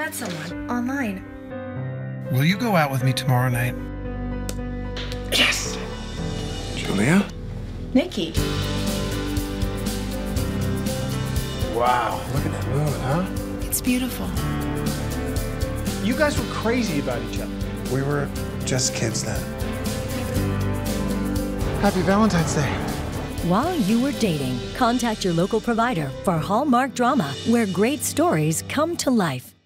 met someone online. Will you go out with me tomorrow night? Yes! Julia? Nikki. Wow, look at that moon, huh? It's beautiful. You guys were crazy about each other. We were just kids then. Happy Valentine's Day. While you were dating, contact your local provider for Hallmark Drama, where great stories come to life.